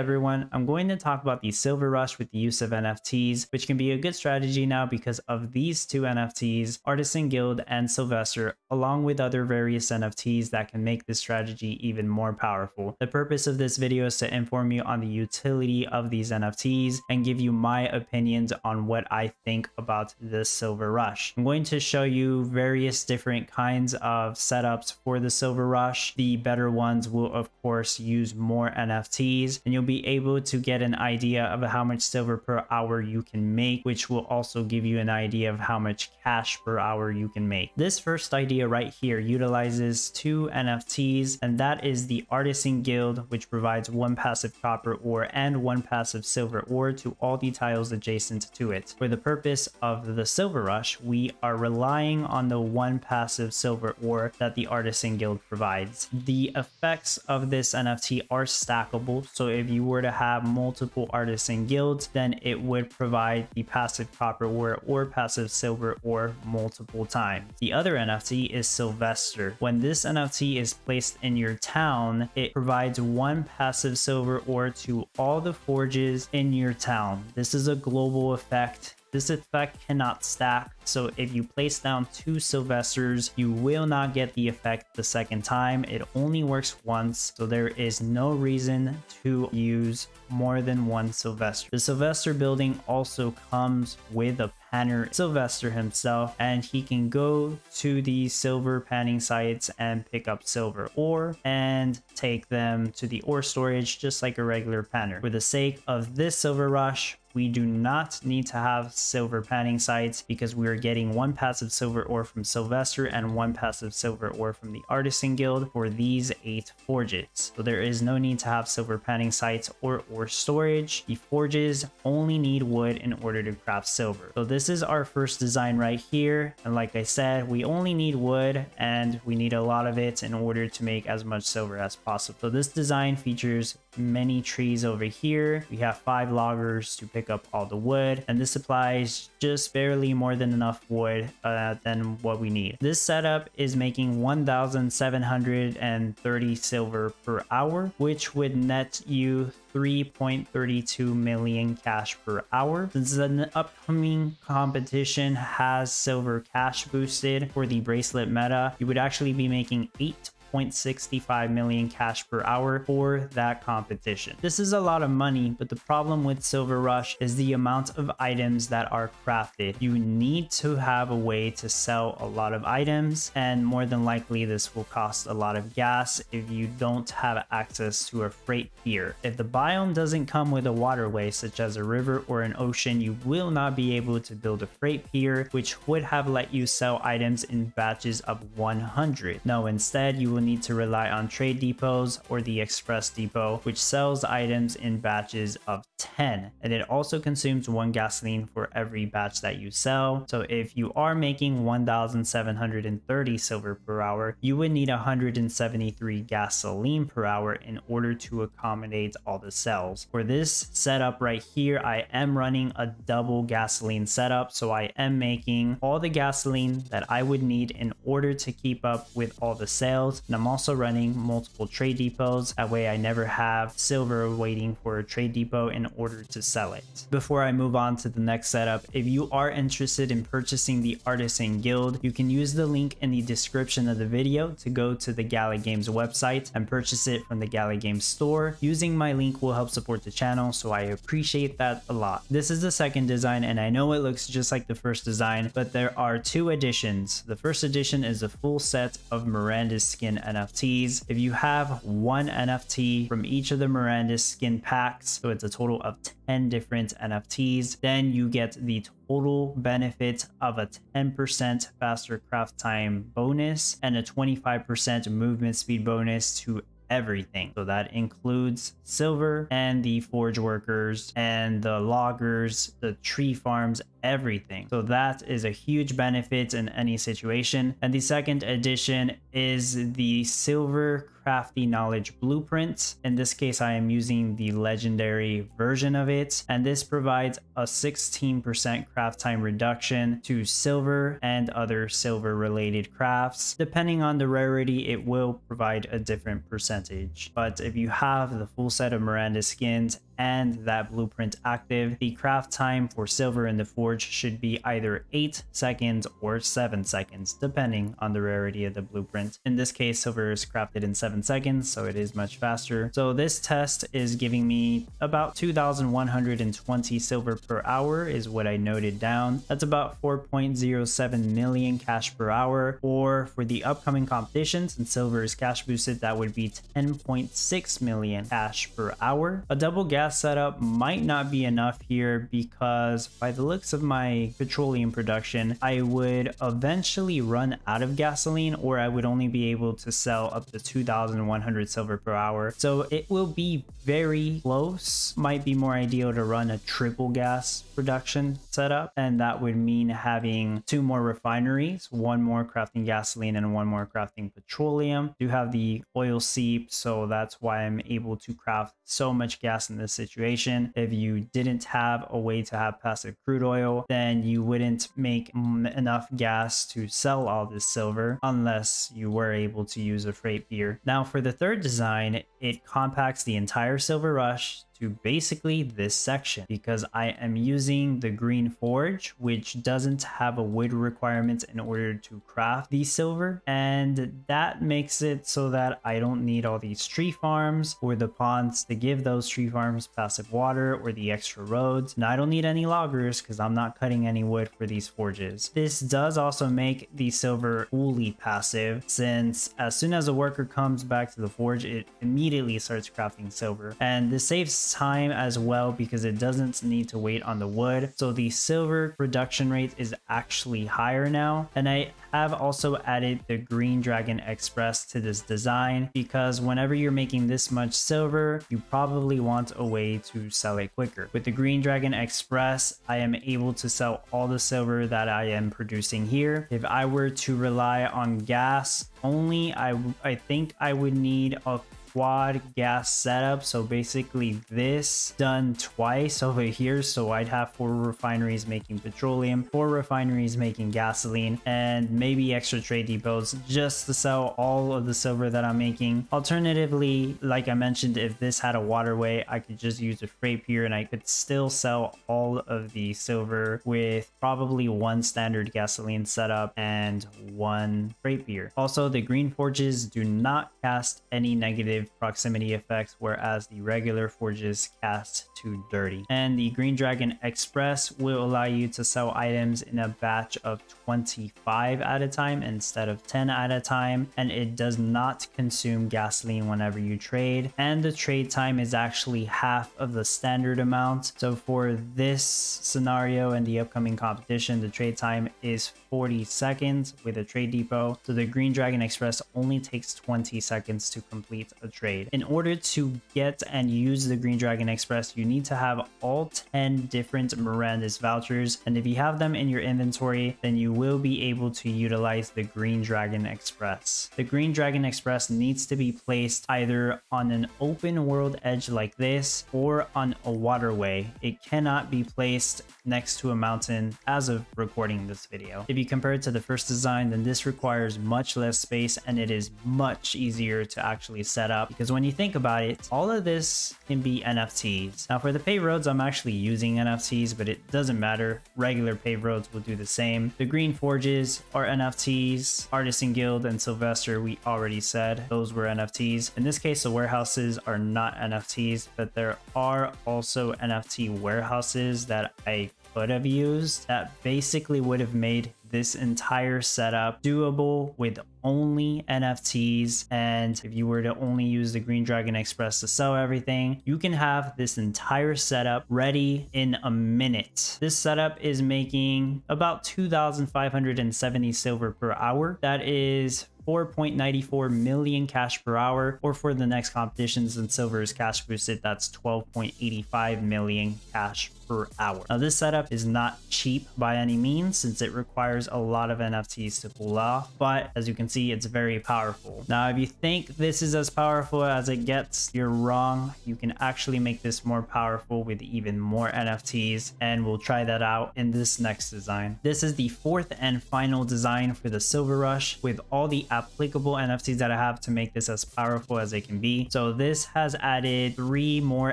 everyone, I'm going to talk about the Silver Rush with the use of NFTs, which can be a good strategy now because of these two NFTs, Artisan Guild and Sylvester, along with other various NFTs that can make this strategy even more powerful. The purpose of this video is to inform you on the utility of these NFTs and give you my opinions on what I think about the Silver Rush. I'm going to show you various different kinds of setups for the Silver Rush. The better ones will of course use more NFTs and you'll be able to get an idea of how much silver per hour you can make, which will also give you an idea of how much cash per hour you can make. This first idea right here utilizes two NFTs and that is the Artisan Guild, which provides one passive copper ore and one passive silver ore to all the tiles adjacent to it. For the purpose of the Silver Rush, we are relying on the one passive silver ore that the Artisan Guild provides. The effects of this NFT are stackable. So if you were to have multiple artists artisan guilds, then it would provide the passive copper ore or passive silver ore multiple times. The other NFT is Sylvester. When this NFT is placed in your town, it provides one passive silver ore to all the forges in your town. This is a global effect this effect cannot stack, so if you place down two Sylvesters, you will not get the effect the second time. It only works once, so there is no reason to use more than one Sylvester. The Sylvester building also comes with a panner Sylvester himself and he can go to the silver panning sites and pick up silver ore and take them to the ore storage just like a regular panner. For the sake of this silver rush, we do not need to have silver panning sites because we are getting one passive silver ore from Sylvester and one passive silver ore from the Artisan Guild for these eight forges. So there is no need to have silver panning sites or ore storage. The forges only need wood in order to craft silver. So this is our first design right here. And like I said, we only need wood and we need a lot of it in order to make as much silver as possible. So this design features many trees over here. We have five loggers to pick up all the wood and this supplies just barely more than enough wood uh, than what we need. This setup is making 1,730 silver per hour, which would net you 3.32 million cash per hour. Since an upcoming competition has silver cash boosted for the bracelet meta, you would actually be making 8 0.65 million cash per hour for that competition. This is a lot of money, but the problem with Silver Rush is the amount of items that are crafted. You need to have a way to sell a lot of items, and more than likely this will cost a lot of gas if you don't have access to a freight pier. If the biome doesn't come with a waterway such as a river or an ocean, you will not be able to build a freight pier, which would have let you sell items in batches of 100. No, instead you will will need to rely on trade depots or the express depot, which sells items in batches of 10. And it also consumes one gasoline for every batch that you sell. So if you are making 1,730 silver per hour, you would need 173 gasoline per hour in order to accommodate all the cells. For this setup right here, I am running a double gasoline setup. So I am making all the gasoline that I would need in order to keep up with all the sales and I'm also running multiple trade depots. That way I never have silver waiting for a trade depot in order to sell it. Before I move on to the next setup, if you are interested in purchasing the Artisan Guild, you can use the link in the description of the video to go to the Gala Games website and purchase it from the Gala Games store. Using my link will help support the channel, so I appreciate that a lot. This is the second design, and I know it looks just like the first design, but there are two additions. The first edition is a full set of Mirandus skin NFTs. If you have one NFT from each of the Mirandus skin packs, so it's a total of 10 different NFTs, then you get the total benefit of a 10% faster craft time bonus and a 25% movement speed bonus to everything. So that includes silver and the forge workers and the loggers, the tree farms, everything. So that is a huge benefit in any situation. And the second addition is the silver crafty knowledge blueprint. In this case, I am using the legendary version of it, and this provides a 16% craft time reduction to silver and other silver related crafts. Depending on the rarity, it will provide a different percentage. But if you have the full set of Mirandus skins and that blueprint active, the craft time for silver in the forge should be either 8 seconds or 7 seconds, depending on the rarity of the blueprint. In this case, silver is crafted in 7 seconds, so it is much faster. So this test is giving me about 2,120 silver per hour is what I noted down. That's about 4.07 million cash per hour, or for the upcoming competitions and silver is cash boosted, that would be 10.6 million cash per hour. A double gas setup might not be enough here because by the looks of my petroleum production, I would eventually run out of gasoline or I would only be able to sell up to 2,100 silver per hour. So it will be very close. Might be more ideal to run a triple gas production setup. And that would mean having two more refineries, one more crafting gasoline and one more crafting petroleum. Do have the oil seep, so that's why I'm able to craft so much gas in this situation. If you didn't have a way to have passive crude oil, then you wouldn't make enough gas to sell all this silver unless you were able to use a freight pier. Now for the third design, it compacts the entire silver rush to basically this section because I am using the green forge which doesn't have a wood requirement in order to craft the silver. And that makes it so that I don't need all these tree farms or the ponds to give those tree farms passive water or the extra roads. And I don't need any loggers because I'm not cutting any wood for these forges. This does also make the silver fully passive since as soon as a worker comes back to the forge it immediately starts crafting silver. And this saves time as well because it doesn't need to wait on the wood. So the silver production rate is actually higher now. And I have also added the Green Dragon Express to this design because whenever you're making this much silver, you probably want a way to sell it quicker. With the Green Dragon Express, I am able to sell all the silver that I am producing here. If I were to rely on gas only, I, I think I would need a quad gas setup. So basically this done twice over here. So I'd have four refineries making petroleum, four refineries making gasoline, and maybe extra trade depots just to sell all of the silver that I'm making. Alternatively, like I mentioned, if this had a waterway, I could just use a freight pier and I could still sell all of the silver with probably one standard gasoline setup and one freight pier. Also, the green forges do not cast any negative proximity effects, whereas the regular forges cast to dirty. And the Green Dragon Express will allow you to sell items in a batch of 25 at a time instead of 10 at a time, and it does not consume gasoline whenever you trade. And the trade time is actually half of the standard amount. So for this scenario and the upcoming competition, the trade time is 40 seconds with a trade depot. So the Green Dragon Express only takes 20 seconds to complete a trade. In order to get and use the Green Dragon Express, you need to have all 10 different Mirandus vouchers. And if you have them in your inventory, then you will be able to utilize the Green Dragon Express. The Green Dragon Express needs to be placed either on an open world edge like this or on a waterway. It cannot be placed next to a mountain as of recording this video. If you compare it to the first design, then this requires much less space and it is much easier to actually set up because when you think about it, all of this can be NFTs. Now for the paved roads, I'm actually using NFTs, but it doesn't matter. Regular paved roads will do the same. The green forges are NFTs. Artisan Guild and Sylvester, we already said those were NFTs. In this case, the warehouses are not NFTs, but there are also NFT warehouses that I could have used that basically would have made this entire setup doable with only NFTs. And if you were to only use the Green Dragon Express to sell everything, you can have this entire setup ready in a minute. This setup is making about 2,570 silver per hour. That is 4.94 million cash per hour, or for the next competitions and silver is cash boosted, that's 12.85 million cash per hour. Now this setup is not cheap by any means since it requires a lot of NFTs to pull off, but as you can see, it's very powerful. Now, if you think this is as powerful as it gets, you're wrong. You can actually make this more powerful with even more NFTs, and we'll try that out in this next design. This is the fourth and final design for the Silver Rush with all the applicable NFTs that I have to make this as powerful as it can be. So this has added three more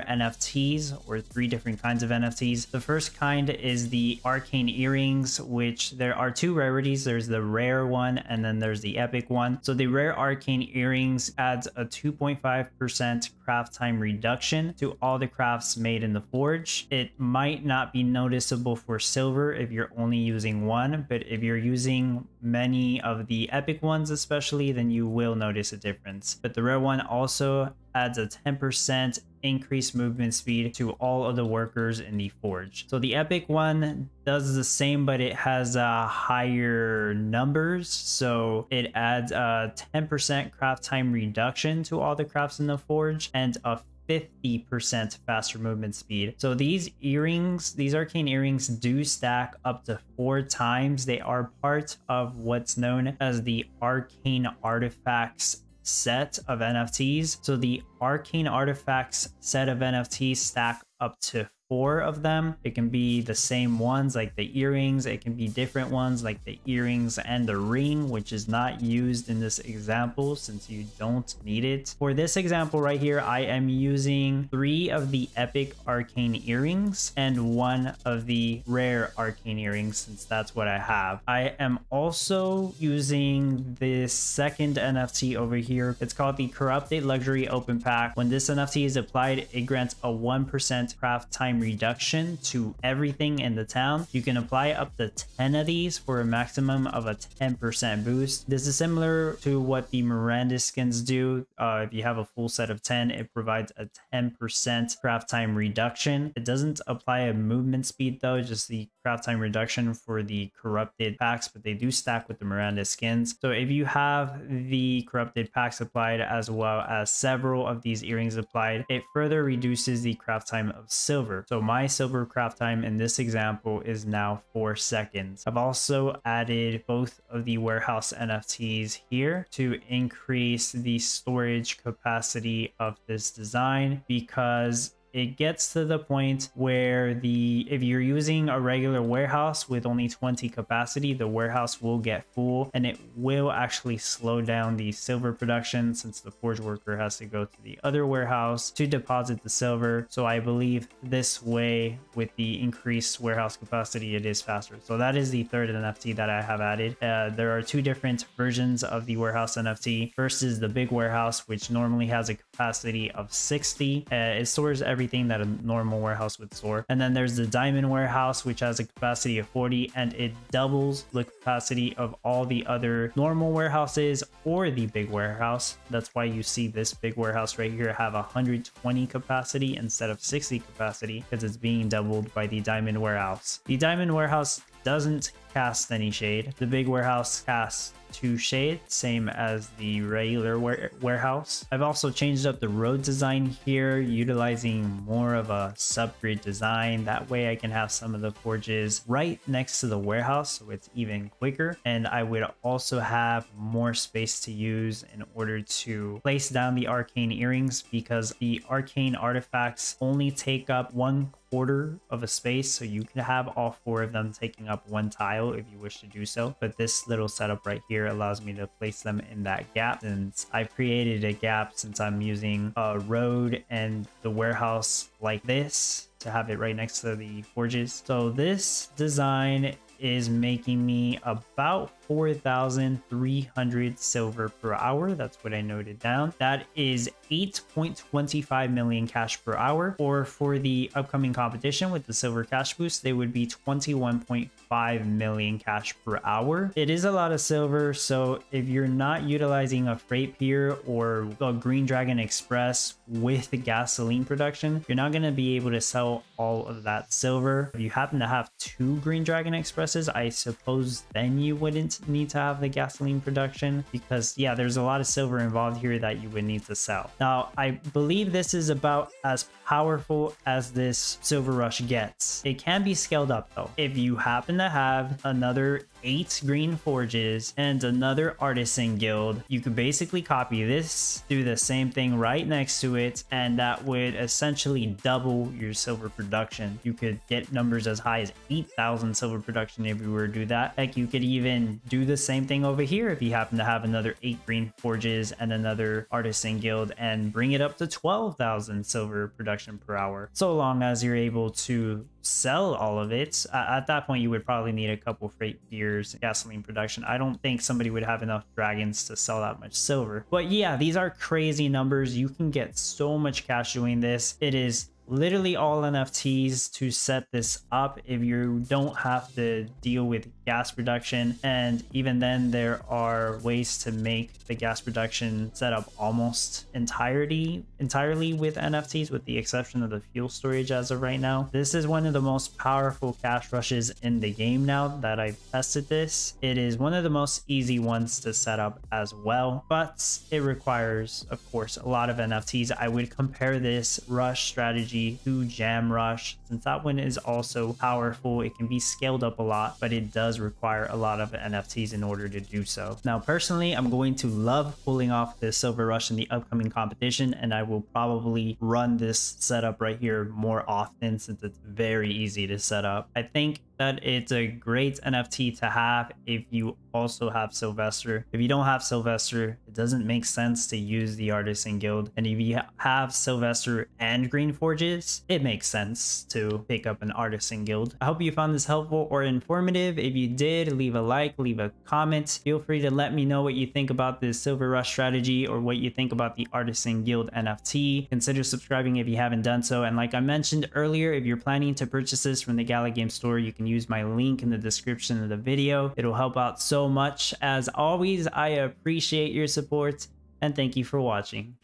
NFTs or three different kinds of NFTs. The first kind is the Arcane Earrings, which there are two rarities. There's the rare one and then there's the epic one. So the rare Arcane Earrings adds a 2.5% craft time reduction to all the crafts made in the forge. It might not be noticeable for silver if you're only using one, but if you're using many of the epic ones especially, then you will notice a difference. But the rare one also adds a 10% increased movement speed to all of the workers in the forge. So the epic one does the same, but it has uh, higher numbers. So it adds a 10% craft time reduction to all the crafts in the forge and a 50% faster movement speed. So these earrings, these arcane earrings do stack up to four times. They are part of what's known as the arcane artifacts set of NFTs. So the Arcane Artifacts set of NFTs stack up to four of them. It can be the same ones like the earrings. It can be different ones like the earrings and the ring, which is not used in this example since you don't need it. For this example right here, I am using three of the epic arcane earrings and one of the rare arcane earrings since that's what I have. I am also using this second NFT over here. It's called the Corrupted Luxury Open Pack. When this NFT is applied, it grants a 1% craft time reduction to everything in the town. You can apply up to 10 of these for a maximum of a 10% boost. This is similar to what the Mirandus skins do. Uh, if you have a full set of 10, it provides a 10% craft time reduction. It doesn't apply a movement speed though, just the craft time reduction for the corrupted packs, but they do stack with the Mirandus skins. So if you have the corrupted packs applied as well as several of these earrings applied, it further reduces the craft time of silver. So my silver craft time in this example is now four seconds. I've also added both of the warehouse NFTs here to increase the storage capacity of this design because it gets to the point where the if you're using a regular warehouse with only 20 capacity the warehouse will get full and it will actually slow down the silver production since the forge worker has to go to the other warehouse to deposit the silver. So i believe this way with the increased warehouse capacity it is faster. So that is the third nft that i have added. Uh, there are two different versions of the warehouse nft first is the big warehouse which normally has a capacity of 60 uh, it stores every everything that a normal warehouse would store. And then there's the diamond warehouse, which has a capacity of 40 and it doubles the capacity of all the other normal warehouses or the big warehouse. That's why you see this big warehouse right here have 120 capacity instead of 60 capacity because it's being doubled by the diamond warehouse. The diamond warehouse doesn't cast any shade. The big warehouse casts two shade, same as the regular warehouse. I've also changed up the road design here, utilizing more of a subgrid design. That way I can have some of the forges right next to the warehouse, so it's even quicker. And I would also have more space to use in order to place down the arcane earrings because the arcane artifacts only take up one quarter of a space so you can have all four of them taking up one tile if you wish to do so but this little setup right here allows me to place them in that gap. Since I've created a gap since I'm using a road and the warehouse like this to have it right next to the forges so this design is making me about 4,300 silver per hour. That's what I noted down. That is 8.25 million cash per hour. Or for the upcoming competition with the silver cash boost, they would be 21.5 million cash per hour. It is a lot of silver. So if you're not utilizing a freight pier or a Green Dragon Express with gasoline production, you're not going to be able to sell all of that silver. If you happen to have two Green Dragon Expresses, I suppose then you wouldn't need to have the gasoline production because yeah, there's a lot of silver involved here that you would need to sell. Now, I believe this is about as powerful as this silver rush gets. It can be scaled up though. If you happen to have another eight green forges and another artisan guild. You could basically copy this do the same thing right next to it and that would essentially double your silver production. You could get numbers as high as 8000 silver production if you were to do that. Like you could even do the same thing over here if you happen to have another eight green forges and another artisan guild and bring it up to 12000 silver production per hour. So long as you're able to sell all of it at that point you would probably need a couple freight piers gasoline production. I don't think somebody would have enough dragons to sell that much silver. But yeah these are crazy numbers. You can get so much cash doing this. It is literally all NFTs to set this up if you don't have to deal with gas production. And even then, there are ways to make the gas production setup almost entirety entirely with NFTs, with the exception of the fuel storage as of right now. This is one of the most powerful cash rushes in the game now that I've tested this. It is one of the most easy ones to set up as well, but it requires, of course, a lot of NFTs. I would compare this rush strategy to Jam Rush. Since that one is also powerful, it can be scaled up a lot, but it does require a lot of NFTs in order to do so. Now, personally, I'm going to love pulling off the Silver Rush in the upcoming competition, and I will probably run this setup right here more often since it's very easy to set up. I think that it's a great NFT to have if you also have Sylvester. If you don't have Sylvester, it doesn't make sense to use the Artisan Guild. And if you have Sylvester and Green Forges, it makes sense to pick up an Artisan Guild. I hope you found this helpful or informative. If you did, leave a like, leave a comment. Feel free to let me know what you think about this Silver Rush strategy or what you think about the Artisan Guild NFT. Consider subscribing if you haven't done so. And like I mentioned earlier, if you're planning to purchase this from the Gala Game Store, you can use my link in the description of the video. It'll help out much. As always, I appreciate your support and thank you for watching.